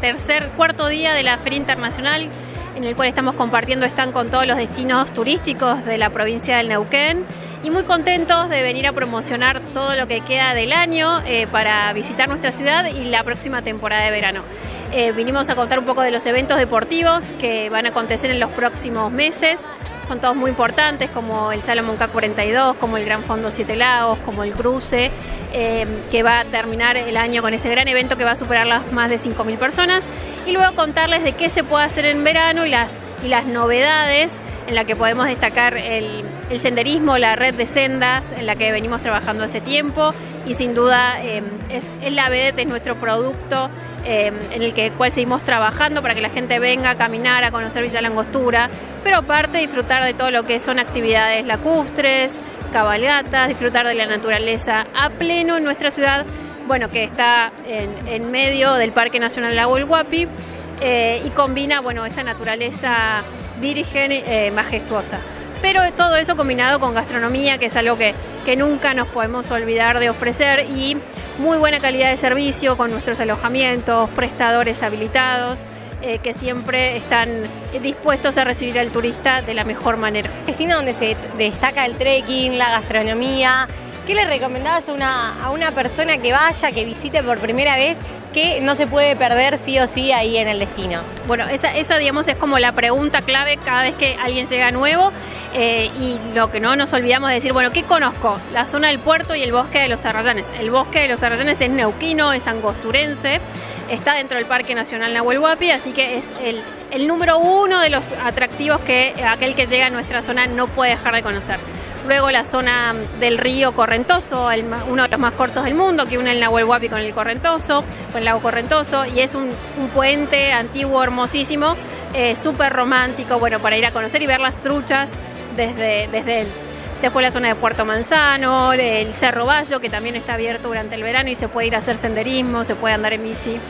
tercer, cuarto día de la Feria Internacional en el cual estamos compartiendo están con todos los destinos turísticos de la provincia del Neuquén y muy contentos de venir a promocionar todo lo que queda del año eh, para visitar nuestra ciudad y la próxima temporada de verano. Eh, vinimos a contar un poco de los eventos deportivos que van a acontecer en los próximos meses. Son todos muy importantes, como el Salomon K42, como el Gran Fondo Siete Lagos, como el Cruce, eh, que va a terminar el año con ese gran evento que va a superar las más de 5.000 personas. Y luego contarles de qué se puede hacer en verano y las, y las novedades en la que podemos destacar el, senderismo, la red de sendas en la que venimos trabajando hace tiempo y sin duda em, es, la vedette, es nuestro producto em, en el que, cual seguimos trabajando para que la gente venga a caminar, a conocer Villa Langostura, pero aparte disfrutar de todo lo que son actividades lacustres, cabalgatas, disfrutar de la naturaleza a pleno en nuestra ciudad, bueno, que está en, medio del Parque Nacional Lago El Guapi eh, y combina, bueno, esa naturaleza virgen, eh, majestuosa. Pero todo eso combinado con gastronomía, que es algo que, que nunca nos podemos olvidar de ofrecer, y muy buena calidad de servicio con nuestros alojamientos, prestadores habilitados. Eh, que siempre están dispuestos a recibir al turista de la mejor manera. Destino donde se destaca el trekking, la gastronomía. ¿Qué le recomendabas a una, a una persona que vaya, que visite por primera vez que no se puede perder sí o sí ahí en el destino? Bueno, esa, esa digamos es como la pregunta clave cada vez que alguien llega nuevo eh, y lo que no nos olvidamos de decir, bueno, ¿qué conozco? La zona del puerto y el bosque de los Arrayanes. El bosque de los Arrayanes es neuquino, es angosturense, está dentro del Parque Nacional Nahuel Huapi, así que es el, el número uno de los atractivos que aquel que llega a nuestra zona no puede dejar de conocer. Luego la zona del río Correntoso, uno de los más cortos del mundo, que une el Nahuel con el Correntoso, con el lago Correntoso, y es un, puente antiguo hermosísimo, eh, súper romántico, bueno, para ir a conocer y ver las truchas desde, desde él. Después la zona de Puerto Manzano, el Cerro Bayo, que también está abierto durante el verano y se puede ir a hacer senderismo, se puede andar en bici.